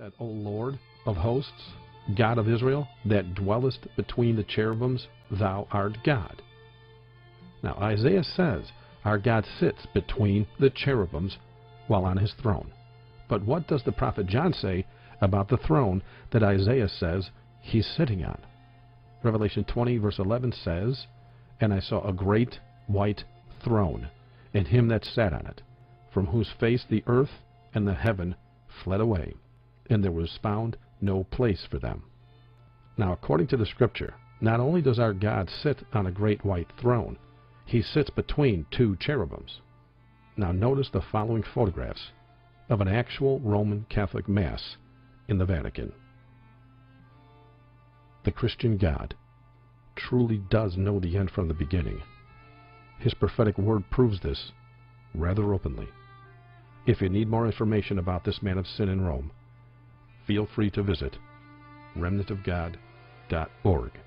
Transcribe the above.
that, O Lord of hosts, God of Israel, that dwellest between the cherubims, thou art God. Now Isaiah says our God sits between the cherubims while on his throne. But what does the prophet John say about the throne that Isaiah says he's sitting on? Revelation 20 verse 11 says, And I saw a great white throne, and him that sat on it, from whose face the earth and the heaven fled away, and there was found no place for them. Now, according to the Scripture, not only does our God sit on a great white throne, he sits between two cherubims. Now, notice the following photographs of an actual Roman Catholic Mass in the Vatican. The Christian God truly does know the end from the beginning. His prophetic word proves this rather openly. If you need more information about this man of sin in Rome, feel free to visit remnantofgod.org.